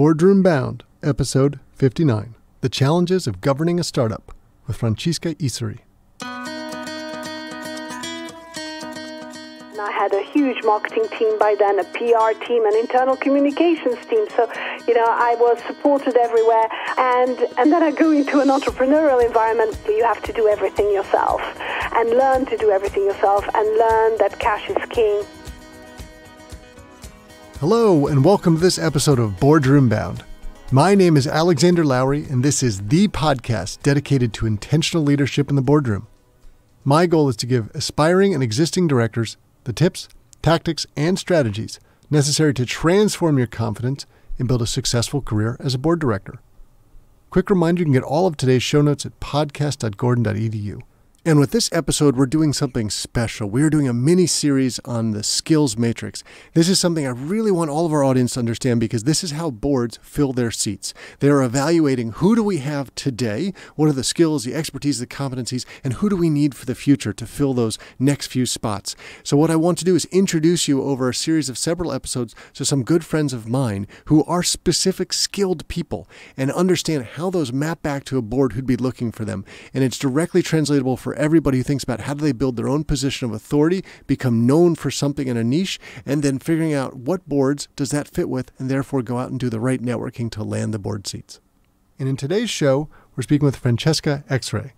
Boardroom Bound, episode 59 The Challenges of Governing a Startup with Francesca Ecsery. I had a huge marketing team by then, a PR team, an internal communications team. So, you know, I was supported everywhere. And, and then I go into an entrepreneurial environment where you have to do everything yourself and learn to do everything yourself and learn that cash is king. Hello, and welcome to this episode of Boardroom Bound. My name is Alexander Lowry, and this is the podcast dedicated to intentional leadership in the boardroom. My goal is to give aspiring and existing directors the tips, tactics, and strategies necessary to transform your confidence and build a successful career as a board director. Quick reminder you can get all of today's show notes at podcast.gordon.edu. And with this episode, we're doing something special. We're doing a mini series on the skills matrix. This is something I really want all of our audience to understand because this is how boards fill their seats. They're evaluating who do we have today, what are the skills, the expertise, the competencies, and who do we need for the future to fill those next few spots. So, what I want to do is introduce you over a series of several episodes to some good friends of mine who are specific skilled people and understand how those map back to a board who'd be looking for them. And it's directly translatable for for everybody who thinks about how do they build their own position of authority, become known for something in a niche, and then figuring out what boards does that fit with, and therefore go out and do the right networking to land the board seats. And in today's show, we're speaking with Francesca Ecsery,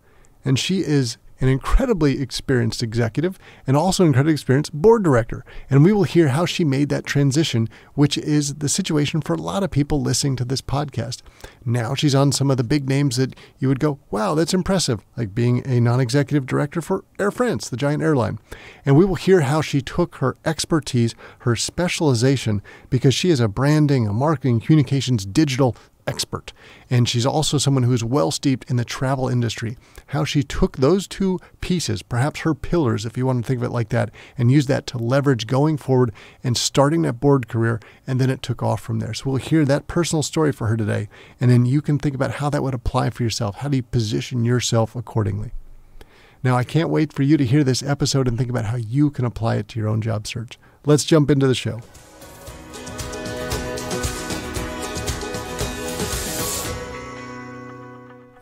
and she is an incredibly experienced executive and also an incredibly experienced board director. And we will hear how she made that transition, which is the situation for a lot of people listening to this podcast. Now she's on some of the big names that you would go, wow, that's impressive, like being a non executive director for Air France, the giant airline. And we will hear how she took her expertise, her specialization, because she is a branding, a marketing, communications, digital expert. And she's also someone who is well steeped in the travel industry. How she took those two pieces, perhaps her pillars, if you want to think of it like that, and used that to leverage going forward and starting that board career. And then it took off from there. So we'll hear that personal story for her today. And then you can think about how that would apply for yourself. How do you position yourself accordingly? Now, I can't wait for you to hear this episode and think about how you can apply it to your own job search. Let's jump into the show.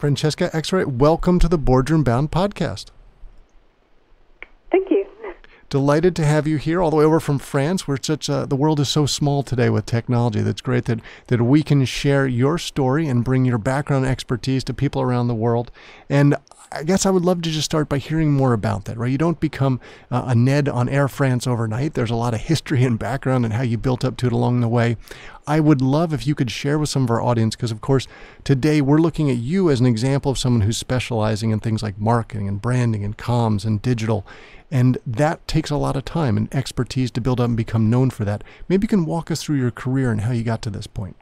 Francesca Ecsery, welcome to the Boardroom Bound podcast. Thank you. Delighted to have you here, all the way over from France, where such a, the world is so small today with technology. That's great that that we can share your story and bring your background expertise to people around the world. And I guess I would love to just start by hearing more about that, right? You don't become uh, a Ned on Air France overnight. There's a lot of history and background and how you built up to it along the way. I would love if you could share with some of our audience, because of course, today we're looking at you as an example of someone who's specializing in things like marketing and branding and comms and digital. And that takes a lot of time and expertise to build up and become known for that. Maybe you can walk us through your career and how you got to this point.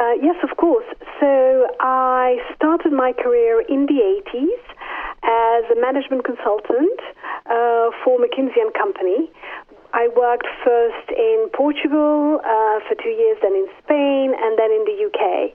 Uh, yes, of course. So I started my career in the 80s as a management consultant uh, for McKinsey and Company. I worked first in Portugal uh, for two years, then in Spain, and then in the UK.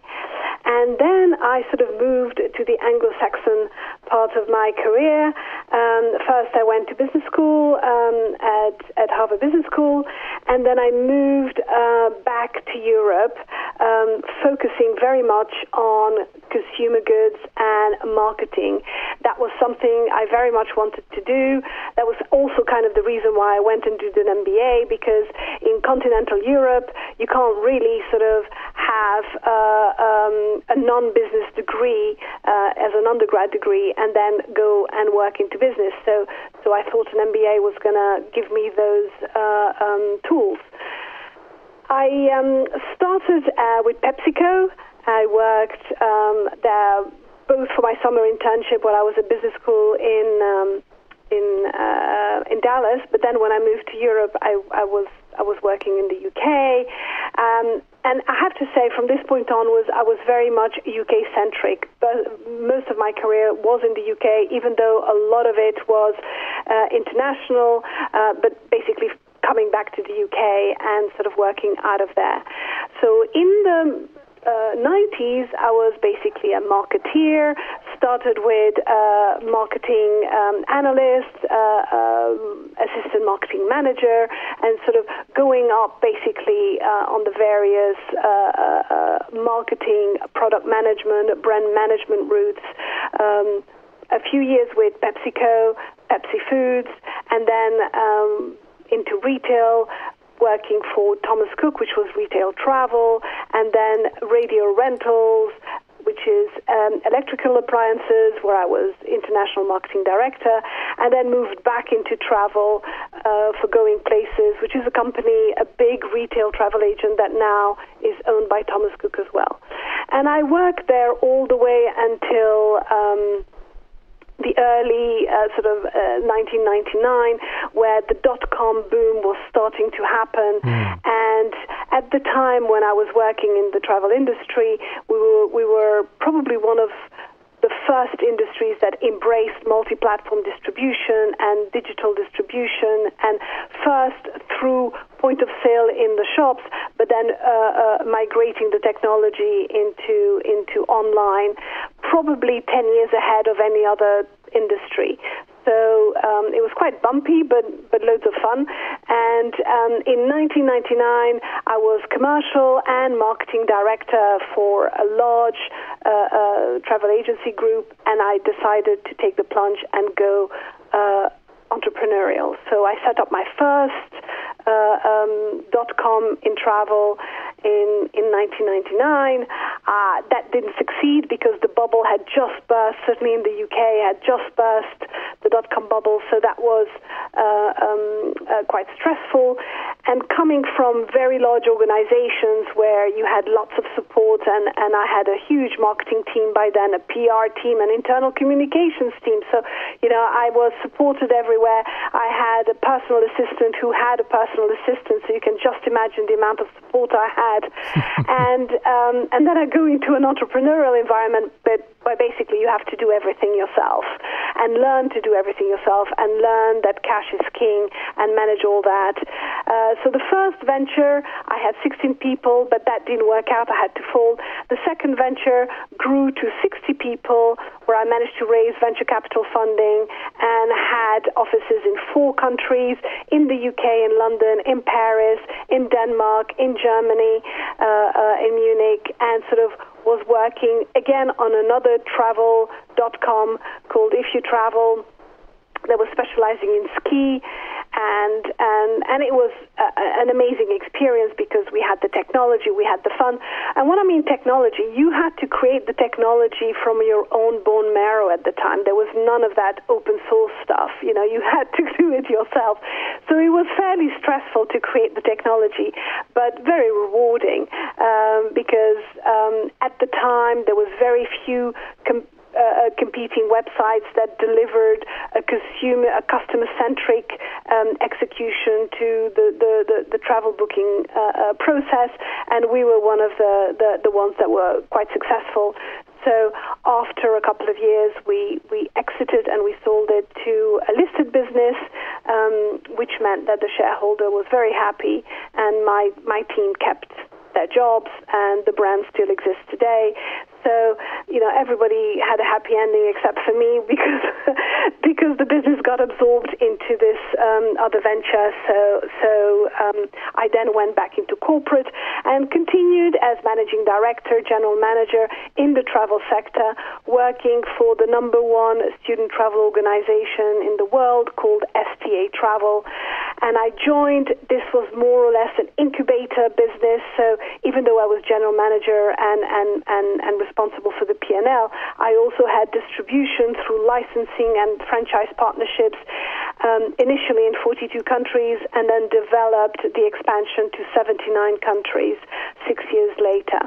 And then I sort of moved to the Anglo-Saxon part of my career. Um, first, I went to business school um, at, at Harvard Business School, and then I moved uh, back to Europe, um, focusing very much on consumer goods and marketing. That was something I very much wanted to do. That was also kind of the reason why I went and did an MBA, because in continental Europe, you can't really sort of have um, a non-business degree uh, as an undergrad degree and then go and work into business. So, so I thought an MBA was going to give me those uh, um, tools. I um, started uh, with PepsiCo. I worked um, there both for my summer internship while I was at business school in um, in uh, in Dallas, but then when I moved to Europe, I, I was I was working in the UK, um, and I have to say, from this point onwards, I was very much UK centric. Most of my career was in the UK, even though a lot of it was uh, international. Uh, but basically, coming back to the UK and sort of working out of there. So in the uh, 90s, I was basically a marketeer, started with uh, marketing um, analyst, uh, um, assistant marketing manager, and sort of going up basically uh, on the various uh, uh, marketing, product management, brand management routes. Um, a few years with PepsiCo, Pepsi Foods, and then um, into retail, working for Thomas Cook, which was retail travel, and then radio rentals, which is um, electrical appliances, where I was international marketing director, and then moved back into travel uh, for Going Places, which is a company, a big retail travel agent that now is owned by Thomas Cook as well. And I worked there all the way until. Um, the early uh, sort of uh, 1999, where the dot com boom was starting to happen. Mm. And at the time when I was working in the travel industry, we were, we were probably one of the first industries that embraced multi-platform distribution and digital distribution, and first through point of sale in the shops, but then uh, uh, migrating the technology into into online, probably ten years ahead of any other industry. So um, it was quite bumpy, but but loads of fun. And um, in 1999, I was commercial and marketing director for a large uh, uh, travel agency group, and I decided to take the plunge and go uh, entrepreneurial. So I set up my first uh, um, dot com in travel in, in 1999. Uh, that didn't succeed because the bubble had just burst, certainly in the UK, had just burst the dot com bubble, so that was uh, um, uh, quite stressful. And coming from very large organizations where you had lots of support, and, and I had a huge marketing team by then, a PR team, an internal communications team. So, you know, I was supported everywhere. I had a personal assistant who had a personal assistant, so you can just imagine the amount of support I had had. and um, and then I go into an entrepreneurial environment, but where basically you have to do everything yourself and learn to do everything yourself and learn that cash is king and manage all that. Uh, so the first venture, I had 16 people, but that didn't work out. I had to fold. The second venture grew to 60 people, where I managed to raise venture capital funding and had offices in four countries in the UK, in London, in Paris, in Denmark, in Germany, uh, uh, in Munich, and sort of was working again on another travel.com called If You Travel that was specializing in ski and and and it was a, an amazing experience because we had the technology, we had the fun, and when I mean technology, you had to create the technology from your own bone marrow at the time. There was none of that open source stuff. You know, you had to do it yourself. So it was fairly stressful to create the technology, but very rewarding um, because um, at the time there was very few. Com- uh, competing websites that delivered a consumer, a customer-centric um, execution to the, the, the, the travel booking uh, uh, process, and we were one of the, the, the ones that were quite successful. So after a couple of years, we, we exited and we sold it to a listed business, um, which meant that the shareholder was very happy, and my, my team kept their jobs, and the brand still exists today. So, you know, everybody had a happy ending except for me because because the business got absorbed into this um, other venture. So, so um, I then went back into corporate and continued as managing director, general manager in the travel sector, working for the number one student travel organization in the world called STA Travel. And I joined. This was more or less an incubator business. So even though I was general manager and and and and responsible for the P&L. I also had distribution through licensing and franchise partnerships, um, initially in 42 countries, and then developed the expansion to 79 countries six years later.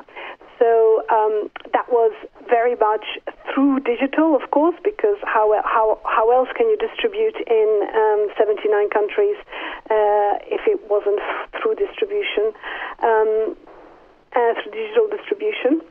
So um, that was very much through digital, of course, because how how how else can you distribute in um, 79 countries uh, if it wasn't through distribution, um, uh, through digital distribution?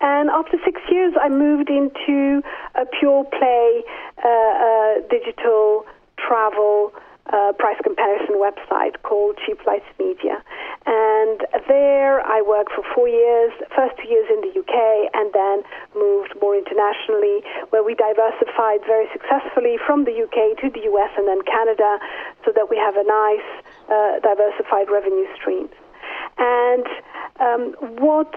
And after six years, I moved into a pure play uh, uh, digital travel uh, price comparison website called Cheap Flights Media. And there I worked for four years, first two years in the UK, and then moved more internationally, where we diversified very successfully from the UK to the US and then Canada, so that we have a nice uh, diversified revenue stream. And um, what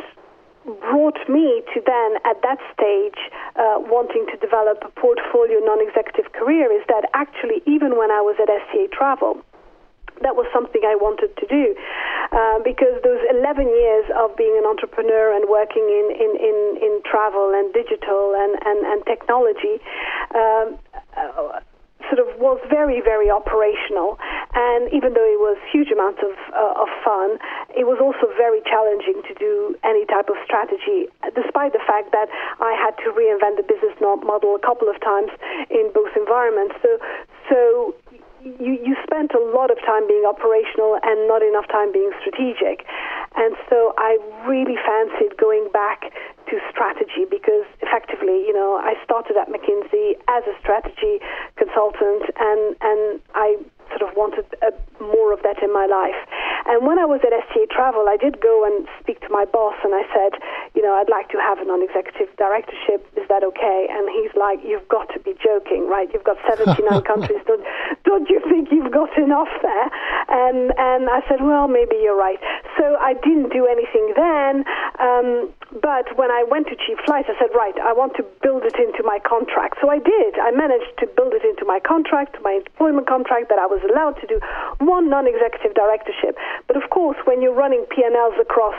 brought me to then, at that stage, uh, wanting to develop a portfolio non executive career is that actually, even when I was at STA Travel, that was something I wanted to do. Uh, because those 11 years of being an entrepreneur and working in, in, in, in travel and digital and, and, and technology um, uh, sort of was very, very operational. And even though it was huge amounts of, uh, of fun, it was also very challenging to do any type of strategy, despite the fact that I had to reinvent the business model a couple of times in both environments. So, so you, you spent a lot of time being operational and not enough time being strategic. And so I really fancied going back to strategy because effectively, you know, I started at McKinsey as a strategy consultant and, and I sort of wanted a, more of that in my life. And when I was at STA Travel, I did go and speak to my boss and I said, you know, I'd like to have a non-executive directorship. Is that okay? And he's like, you've got to be joking, right? You've got 79 countries. Don't, don't you think you've got enough there? And, and I said, well, maybe you're right. So I didn't do anything then. Um, but when I went to Cheap Flights, I said, right, I want to build it into my contract. So I did. I managed to build it into my contract, my employment contract, that I was allowed to do one non-executive directorship. But of course, when you're running P&Ls across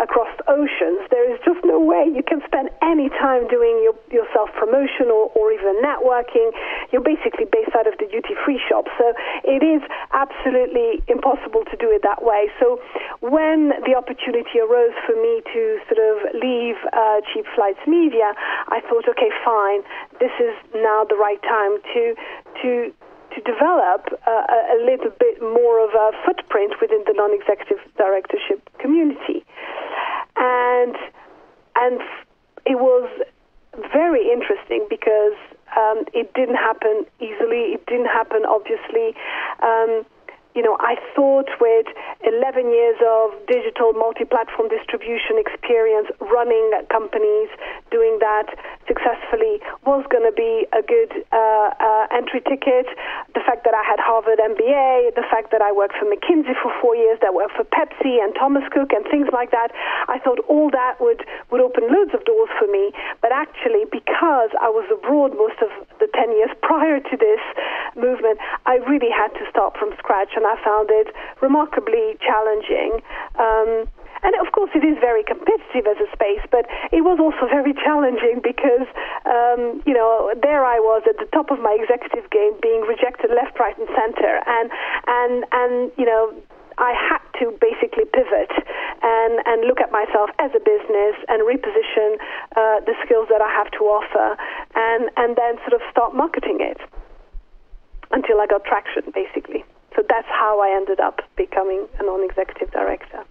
across oceans, there is just no way you can spend any time doing your, your self-promotion or, or even networking. You're basically based out of the duty-free shop. So it is absolutely impossible to do it that way. So when the opportunity arose for me to sort of leave uh, Cheap Flights Media, I thought, okay, fine, this is now the right time to to to develop a little bit more of a footprint within the non-executive directorship community, and and it was very interesting because um, it didn't happen easily. It didn't happen obviously. Um, you know, I thought with 11 years of digital multi-platform distribution experience, running companies, doing that successfully was going to be a good uh, uh, entry ticket. The fact that I had Harvard MBA, the fact that I worked for McKinsey for four years, that worked for Pepsi and Thomas Cook and things like that, I thought all that would, would open loads of doors for me. But actually, because I was abroad most of the 10 years prior to this movement, I really had to start from scratch and I found it remarkably challenging. Um, and of course, it is very competitive as a space, but it was also very challenging because, um, you know, there I was at the top of my executive game, being rejected left, right, and center, and and and you know. I had to basically pivot and, and look at myself as a business and reposition uh, the skills that I have to offer and, and then sort of start marketing it until I got traction, basically. So that's how I ended up becoming a non executive director.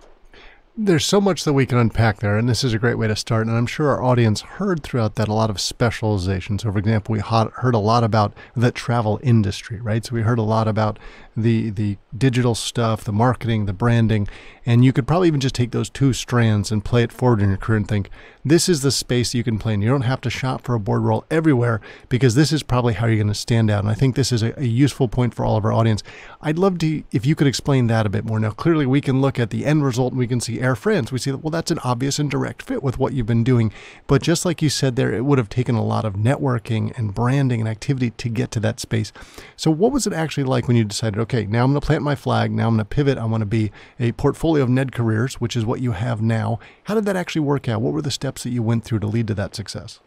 There's so much that we can unpack there, and this is a great way to start. And I'm sure our audience heard throughout that a lot of specialization. So, for example, we heard a lot about the travel industry, right? So, we heard a lot about the the digital stuff, the marketing, the branding, and you could probably even just take those two strands and play it forward in your career and think this is the space you can play in. You don't have to shop for a board role everywhere because this is probably how you're going to stand out. And I think this is a, a useful point for all of our audience. I'd love to if you could explain that a bit more. Now, clearly, we can look at the end result and we can see Air France, We see that well, that's an obvious and direct fit with what you've been doing. But just like you said there, it would have taken a lot of networking and branding and activity to get to that space. So, what was it actually like when you decided? okay, now I'm going to plant my flag. Now I'm going to pivot. I want to be a portfolio of Ned careers, which is what you have now. How did that actually work out? What were the steps that you went through to lead to that success?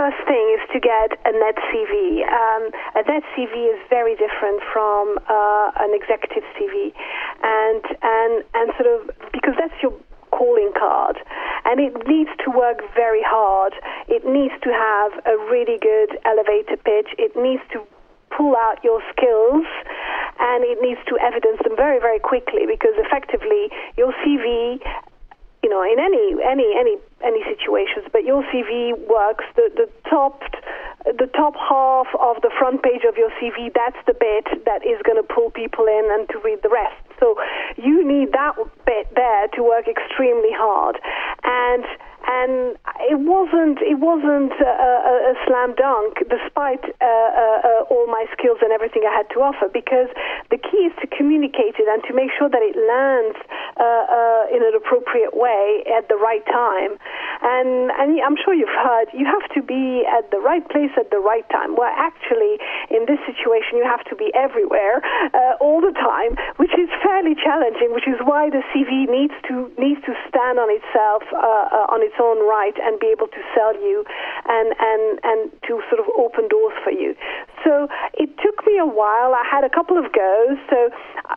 First thing is to get a NED CV. Um, a NED CV is very different from uh, an executive CV, and and and sort of because that's your calling card. And it needs to work very hard. It needs to have a really good elevator pitch. It needs to pull out your skills and it needs to evidence them very, very quickly because effectively your CV you know, in any any any any situations. But your CV works. The the top the top half of the front page of your CV, that's the bit that is going to pull people in and to read the rest. So you need that bit there to work extremely hard. And and it wasn't it wasn't a, a, a slam dunk, despite uh, uh, uh, all my skills and everything I had to offer. Because the key is to communicate it and to make sure that it lands uh, uh, in an appropriate way at the right time. And and I'm sure you've heard you have to be at the right place at the right time. Well, actually, in this situation, you have to be everywhere uh, all the time, which is fairly challenging. Which is why the CV needs to needs to stand on itself on its its own right and be able to sell you and, and, and to sort of open doors for you. So it took me a while. I had a couple of goes. So,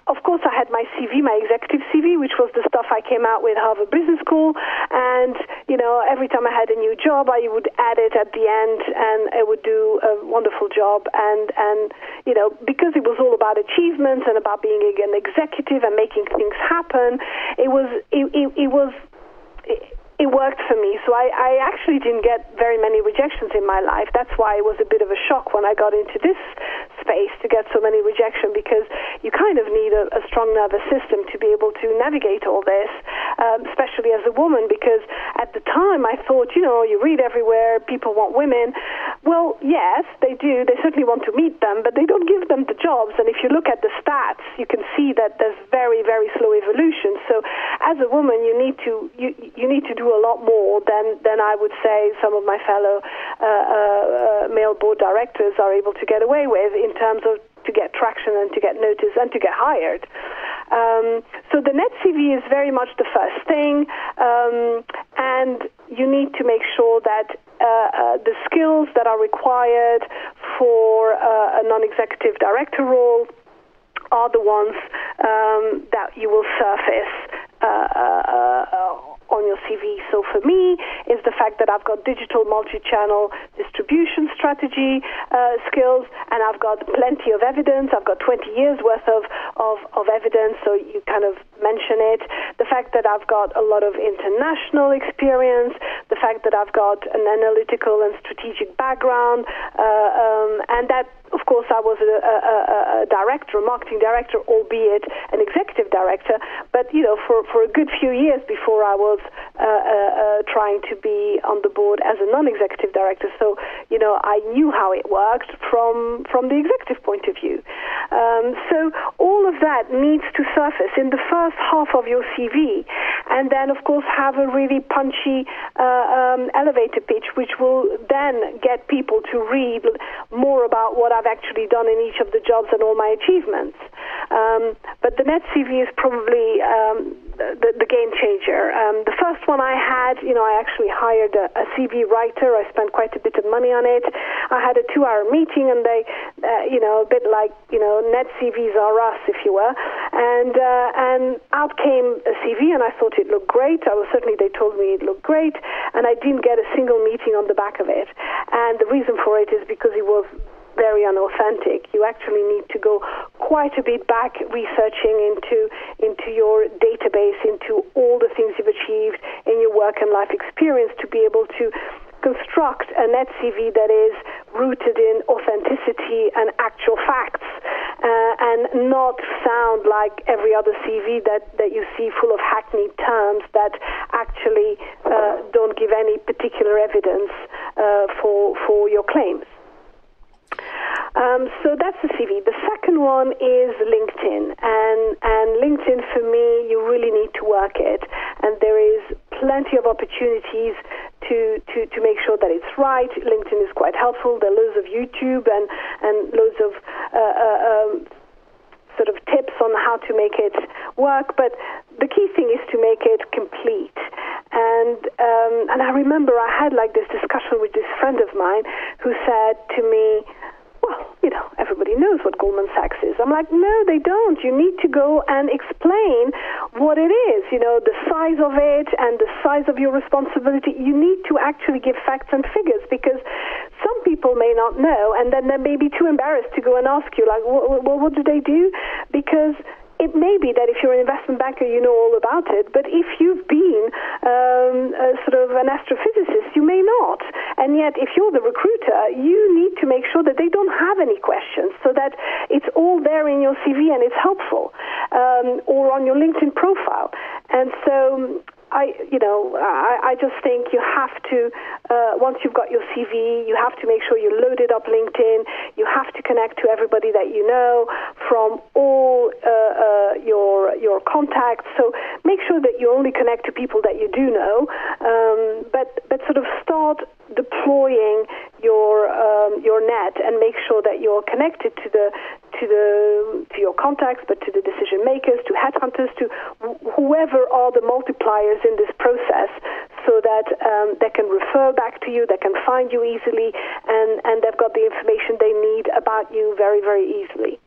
of course, I had my CV, my executive CV, which was the stuff I came out with Harvard Business School. And, you know, every time I had a new job, I would add it at the end and it would do a wonderful job. And, and you know, because it was all about achievements and about being an executive and making things happen, it was, it, it, it was, it worked for me. So I, I actually didn't get very many rejections in my life. That's why it was a bit of a shock when I got into this space to get so many rejection because you kind of need a, a strong nervous system to be able to navigate all this, um, especially as a woman. Because at the time I thought, you know, you read everywhere, people want women. Well, yes, they do. They certainly want to meet them, but they don't give them the jobs. And if you look at the stats, you can see that there's very, very slow evolution. So as a woman, you need to you you need to do a lot more than, than I would say some of my fellow uh, uh, uh, male board directors are able to get away with in terms of to get traction and to get noticed and to get hired. Um, so the NED CV is very much the first thing, um, and you need to make sure that uh, uh, the skills that are required for uh, a non-executive director role are the ones um, that you will surface on your CV. So for me, is the fact that I've got digital multi-channel distribution strategy uh, skills, and I've got plenty of evidence. I've got 20 years worth of, of, of evidence, so you kind of mention it. The fact that I've got a lot of international experience, the fact that I've got an analytical and strategic background, uh, um, and that of course, I was a, a, a, director, a marketing director, albeit an executive director. But you know, for, for a good few years before I was uh, uh, uh, trying to be on the board as a non-executive director, so you know, I knew how it worked from from the executive point of view. Um, so all of that needs to surface in the first half of your CV, and then of course have a really punchy uh, um, elevator pitch, which will then get people to read more about what I've actually done in each of the jobs and all my achievements. Um, but the NED CV is probably um, the, the, game changer. Um, the first one I had, you know, I actually hired a, a, CV writer. I spent quite a bit of money on it. I had a two-hour meeting, and they, uh, you know, a bit like, you know, NED CVs are us, if you were. And uh, and out came a CV, and I thought it looked great. I was certainly they told me it looked great, and I didn't get a single meeting on the back of it. And the reason for it is because it was very unauthentic. You actually need to go quite a bit back researching into into your database, into all the things you've achieved in your work and life experience to be able to construct a NED CV that is rooted in authenticity and actual facts uh, and not sound like every other CV that, that you see full of hackneyed terms that actually uh, don't give any particular evidence uh, for, for your claims. Um, so that's the CV. The second one is LinkedIn, and and LinkedIn for me, you really need to work it, and there is plenty of opportunities to, to, to make sure that it's right. LinkedIn is quite helpful. There are loads of YouTube and and loads of uh, uh, um, sort of tips on how to make it work, but the key thing is to make it complete. And um, and I remember I had like this discussion with this friend of mine who said to me well, you know, everybody knows what Goldman Sachs is. I'm like, no, they don't. You need to go and explain what it is, you know, the size of it and the size of your responsibility. You need to actually give facts and figures because some people may not know and then they may be too embarrassed to go and ask you, like, well, what do they do? Because it may be that if you're an investment banker, you know all about it. But if you've been um, sort of an astrophysicist, you may not. And yet, if you're the recruiter, you need to make sure that they don't have any questions so that it's all there in your CV and it's helpful um, or on your LinkedIn profile. And so I, you know, I, I just think you have to, uh, once you've got your CV, you have to make sure you load it up LinkedIn. You have to connect to everybody that you know from all uh, uh, your your contacts. So make sure that you only connect to people that you do know, um, but but sort of start deploying your um, your net and make sure that you're connected to the to the to your contacts, but to the decision makers, to headhunters, to wh- whoever are the multipliers in this process, so that um, they can refer back to you, they can find you easily, and and they've got the information they need about you very very easily.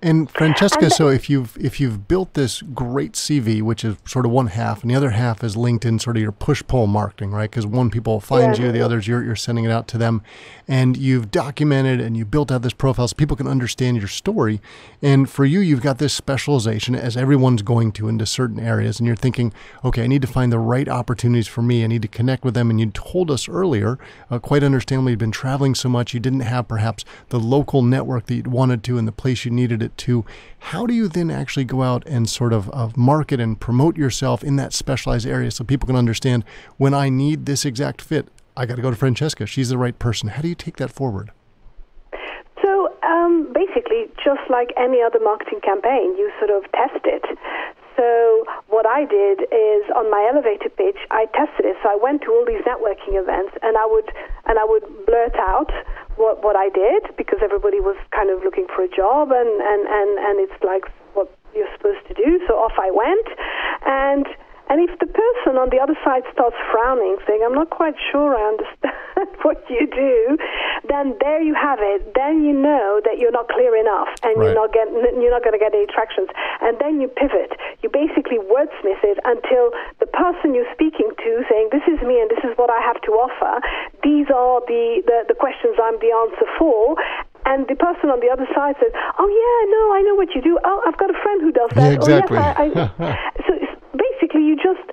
And Francesca, so if you've if you've built this great CV, which is sort of one half, and the other half is LinkedIn, sort of your push pull marketing, right? Because one people find yeah. you, the others you're you're sending it out to them, and you've documented and you built out this profile so people can understand your story. And for you, you've got this specialization as everyone's going to into certain areas, and you're thinking, okay, I need to find the right opportunities for me. I need to connect with them. And you told us earlier, uh, quite understandably, you've been traveling so much, you didn't have perhaps the local network that you wanted to and the place you needed it it to how do you then actually go out and sort of uh, market and promote yourself in that specialized area so people can understand when I need this exact fit, I got to go to Francesca. She's the right person. How do you take that forward? So um, basically, just like any other marketing campaign, you sort of test it. So what I did is on my elevator pitch, I tested it. So I went to all these networking events, and I would and I would blurt out what what I did because everybody was kind of looking for a job, and and and and it's like what you're supposed to do. So off I went, and and if the person on the other side starts frowning, saying, I'm not quite sure I understand what you do, then there you have it. Then you know that you're not clear enough and right. you're not getting, you're not going to get any tractions. And then you pivot. You basically wordsmith it until the person you're speaking to saying, this is me and this is what I have to offer. These are the, the, the questions I'm the answer for and the person on the other side says, "Oh yeah, no, I know what you do. Oh, I've got a friend who does that. Yeah, exactly. Oh, yes, I, I. so basically you just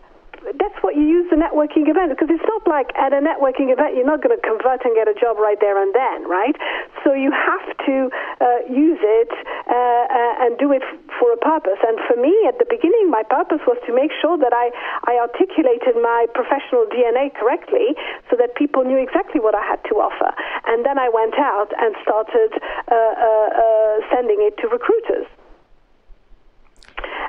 that's what you use the networking event because it's not like at a networking event you're not going to convert and get a job right there and then, right? So you have to uh, use it uh, uh, and do it for a purpose. And for me, at the beginning, my purpose was to make sure that I, I articulated my professional DNA correctly so that people knew exactly what I had to offer. And then I went out and started uh, uh, uh, sending it to recruiters.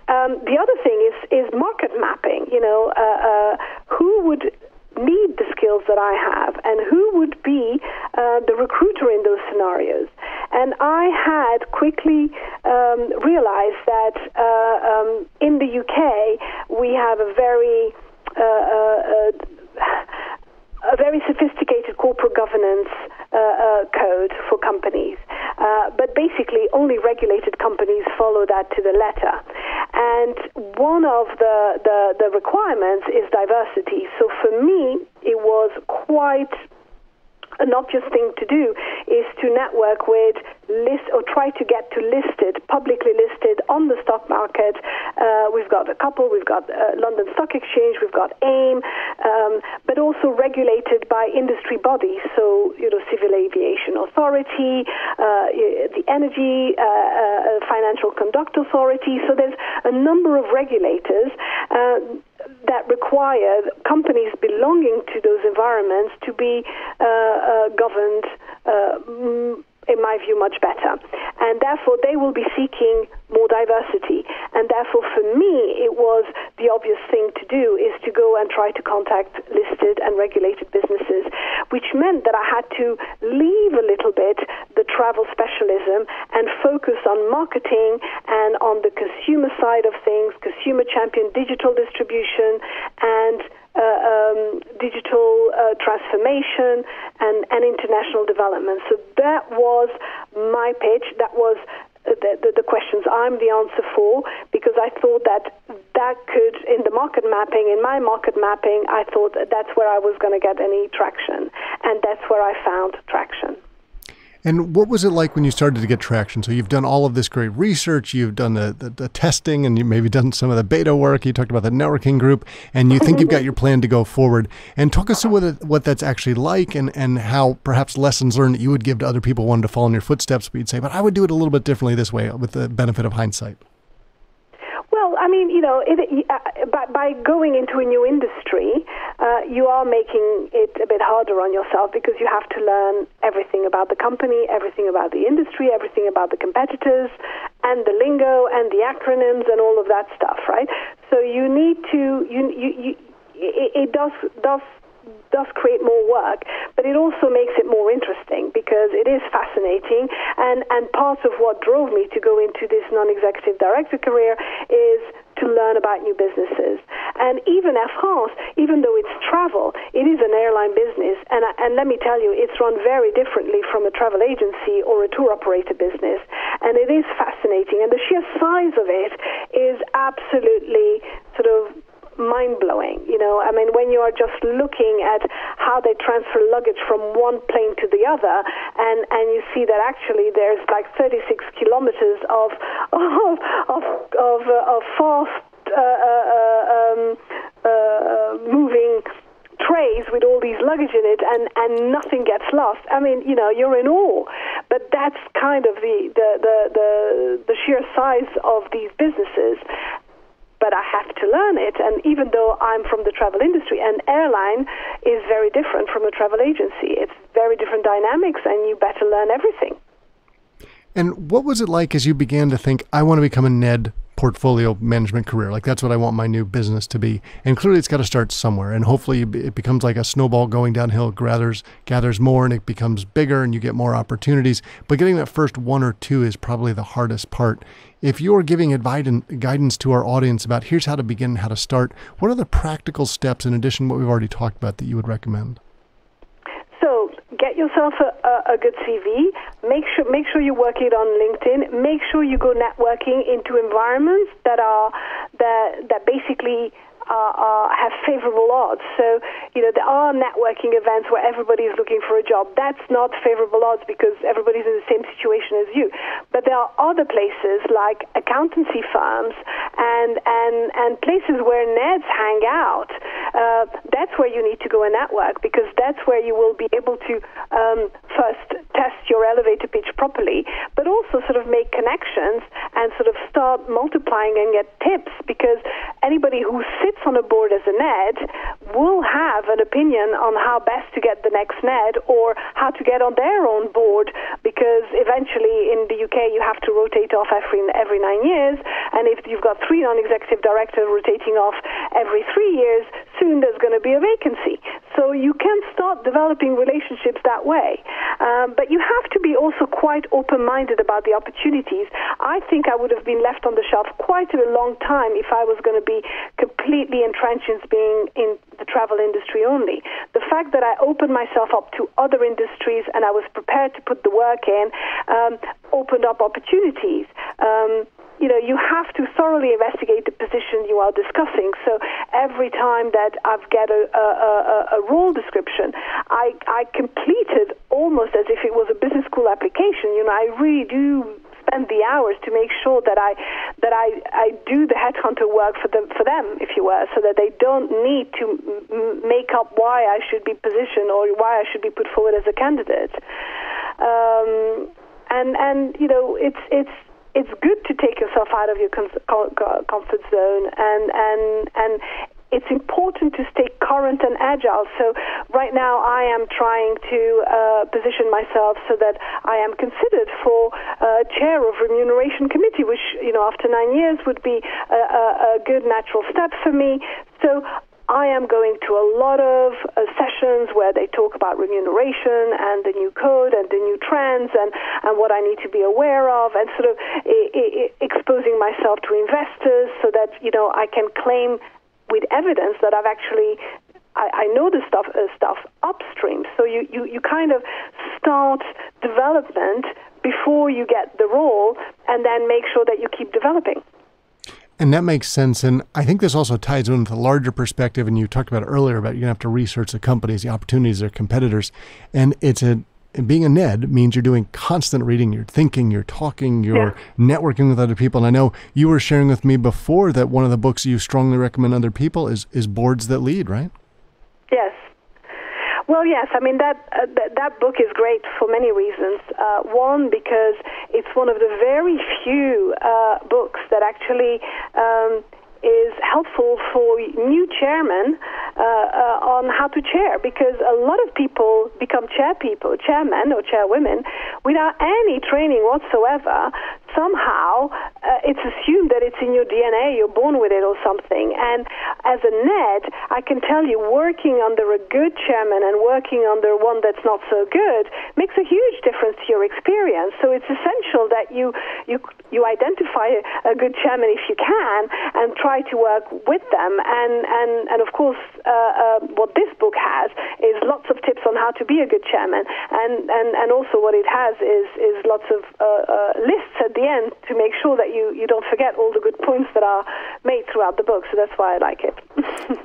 Um, the other thing is is market mapping. You know, uh, uh, who would need the skills that I have, and who would be uh, the recruiter in those scenarios. And I had quickly um, realized that uh, um, in the UK we have a very uh, uh, a very sophisticated corporate governance code for companies. Uh, but basically, only regulated companies follow that to the letter. And one of the, the, the requirements is diversity. So for me, it was quite an obvious thing to do is to network with list or try to get to listed, publicly listed on the stock market. Uh, we've got a couple. We've got uh, London Stock Exchange. We've got AIM, um, but also regulated by industry bodies. So you know, Civil Aviation Authority, uh, the Energy uh, uh, Financial Conduct Authority. So there's a number of regulators uh, that require companies belonging to those environments to be uh, uh, governed uh, in my view, much better. And therefore, they will be seeking more diversity. And therefore, for me, it was the obvious thing to do is to go and try to contact listed and regulated businesses, which meant that I had to leave a little bit travel specialism and focus on marketing and on the consumer side of things, consumer champion digital distribution, and uh, um, digital uh, transformation and, and international development. So that was my pitch. That was the, the, the, questions I'm the answer for because I thought that that could, in the market mapping, in my market mapping, I thought that that's where I was going to get any traction, and that's where I found traction. And what was it like when you started to get traction? So you've done all of this great research, you've done the, the, the testing, and you maybe done some of the beta work. You talked about the networking group, and you think you've got mm-hmm. your plan to go forward. And talk us through what, it, what that's actually like, and, and how perhaps lessons learned that you would give to other people wanting to follow in your footsteps. But you'd say, but I would do it a little bit differently this way, with the benefit of hindsight. Mean, you know, it, uh, by, by going into a new industry, uh, you are making it a bit harder on yourself because you have to learn everything about the company, everything about the industry, everything about the competitors, and the lingo and the acronyms and all of that stuff, right? So you need to, you, you, you it, it does does does create more work, but it also makes it more interesting because it is fascinating. And, and part of what drove me to go into this non executive director career is to learn about new businesses. And even Air France, even though it's travel, it is an airline business. And, uh, and let me tell you, it's run very differently from a travel agency or a tour operator business. And it is fascinating. And the sheer size of it is absolutely sort of mind blowing. You know, I mean, when you are just looking at how they transfer luggage from one plane to the other, and and you see that actually there's like 36 kilometers of of of fast uh, uh, uh um, uh, moving trays with all these luggage in it and, and nothing gets lost. I mean, you know, you're in awe. But that's kind of the, the, the, the, the sheer size of these businesses but I have to learn it. And even though I'm from the travel industry, an airline is very different from a travel agency. It's very different dynamics, and you better learn everything. And what was it like as you began to think, I want to become a NED portfolio management career. Like that's what I want my new business to be. And clearly, it's got to start somewhere. And hopefully, it becomes like a snowball going downhill. Gathers gathers more, and it becomes bigger, and you get more opportunities. But getting that first one or two is probably the hardest part. If you're giving advice guidance to our audience about here's how to begin, how to start, what are the practical steps in addition to what we've already talked about that you would recommend? Get yourself a, a, a, good CV. Make sure make sure you work it on LinkedIn. Make sure you go networking into environments that are that that basically are, have favorable odds. So, you know, there are networking events where everybody is looking for a job. That's not favorable odds because everybody's in the same situation as you. But there are other places like accountancy firms and and and places where NEDs hang out. Uh, that's where you need to go and network because that's where you will be able to um, first test your elevator pitch properly, but also sort of make connections and sort of start multiplying and get tips because anybody who sits sits on a board as a NED will have an opinion on how best to get the next NED or how to get on their own board because eventually in the UK you have to rotate off every, every nine years and if you've got three non-executive directors rotating off every three years, soon there's going to be a vacancy. So you can start developing relationships that way. Um, but you have to be also quite open-minded about the opportunities. I think I would have been left on the shelf quite a long time if I was going to be completely completely entrenched in being in the travel industry only. The fact that I opened myself up to other industries and I was prepared to put the work in um, opened up opportunities. Um, you know, you have to thoroughly investigate the position you are discussing. So every time that I've get a, a, a, a role description, I, I completed almost as if it was a business school application. You know, I really do spend the hours to make sure that I that I, I do the headhunter work for them for them, if you were, so that they don't need to m- make up why I should be positioned or why I should be put forward as a candidate. Um, and and you know it's it's it's good to take yourself out of your comfort zone and and and it's important to stay current and agile. So right now I am trying to uh, position myself so that I am considered for uh, chair of remuneration committee, which you know after nine years would be a, a, a good natural step for me. So I am going to a lot of uh, sessions where they talk about remuneration and the new code and the new trends and, and what I need to be aware of and sort of I- I- exposing myself to investors so that, you know, I can claim with evidence that I've actually I, I know the stuff uh, stuff upstream. So you, you, you kind of start development before you get the role, and then make sure that you keep developing. And that makes sense. And I think this also ties in with a larger perspective. And you talked about earlier about you're going to have to research the companies, the opportunities, their competitors. And it's a being a Ned means you're doing constant reading, you're thinking, you're talking, you're yeah. networking with other people. And I know you were sharing with me before that one of the books you strongly recommend other people is, is Boards That Lead, right? Yes. Well, yes. I mean that uh, th- that book is great for many reasons. Uh, one, because it's one of the very few uh, books that actually um, is helpful for new chairmen uh, uh, on how to chair because a lot of people become chair people, chairmen or chairwomen without any training whatsoever somehow uh, it's assumed that it's in your DNA, you're born with it or something. And as a NED, I can tell you, working under a good chairman and working under one that's not so good makes a huge difference to your experience. So it's essential that you you you identify a good chairman if you can and try to work with them. And and and of course, uh, uh, what this book has is lots of tips on how to be a good chairman, and and and also what it has is is lots of uh, uh lists at the end to make sure that you, you don't forget all the good points that are made throughout the book. So that's why I like it.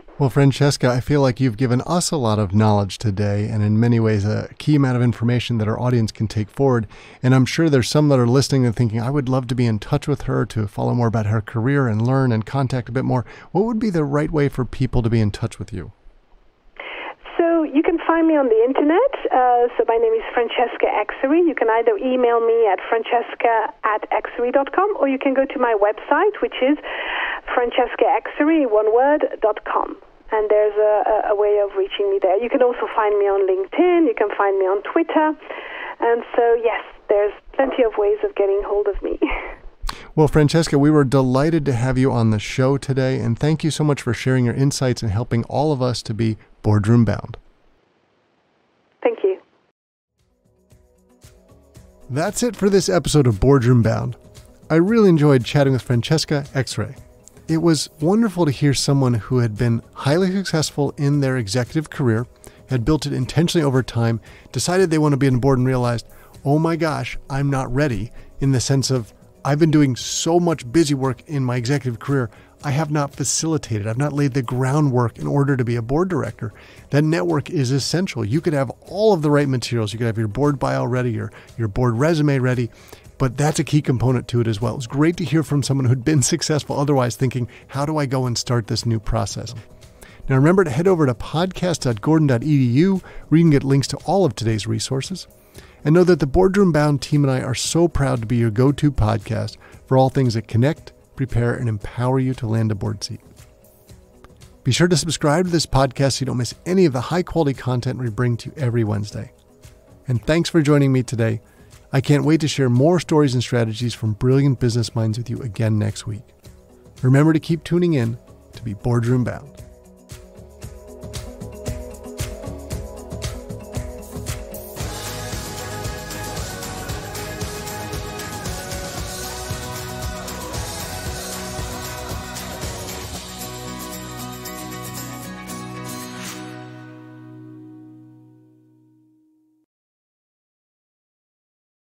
well, Francesca, I feel like you've given us a lot of knowledge today and in many ways a key amount of information that our audience can take forward. And I'm sure there's some that are listening and thinking, I would love to be in touch with her to follow more about her career and learn and contact a bit more. What would be the right way for people to be in touch with you? Find me on the internet. Uh, so my name is Francesca Ecsery. You can either email me at francesca at ecsery.com or you can go to my website, which is francescaecsery, one word, dot com. And there's a, a, way of reaching me there. You can also find me on LinkedIn. You can find me on Twitter. And so, yes, there's plenty of ways of getting hold of me. Well, Francesca, we were delighted to have you on the show today, and thank you so much for sharing your insights and helping all of us to be boardroom bound. That's it for this episode of Boardroom Bound. I really enjoyed chatting with Francesca Ecsery. It was wonderful to hear someone who had been highly successful in their executive career, had built it intentionally over time, decided they want to be on board and realized, oh my gosh, I'm not ready in the sense of I've been doing so much busy work in my executive career. I have not facilitated, I've not laid the groundwork in order to be a board director. That network is essential. You could have all of the right materials. You could have your board bio ready, your, your board resume ready, but that's a key component to it as well. It's great to hear from someone who'd been successful otherwise, thinking, how do I go and start this new process? Now remember to head over to podcast.gordon.edu where you can get links to all of today's resources. And know that the Boardroom Bound team and I are so proud to be your go to podcast for all things that connect, prepare, and empower you to land a board seat. Be sure to subscribe to this podcast so you don't miss any of the high quality content we bring to you every Wednesday. And thanks for joining me today. I can't wait to share more stories and strategies from brilliant business minds with you again next week. Remember to keep tuning in to be boardroom bound.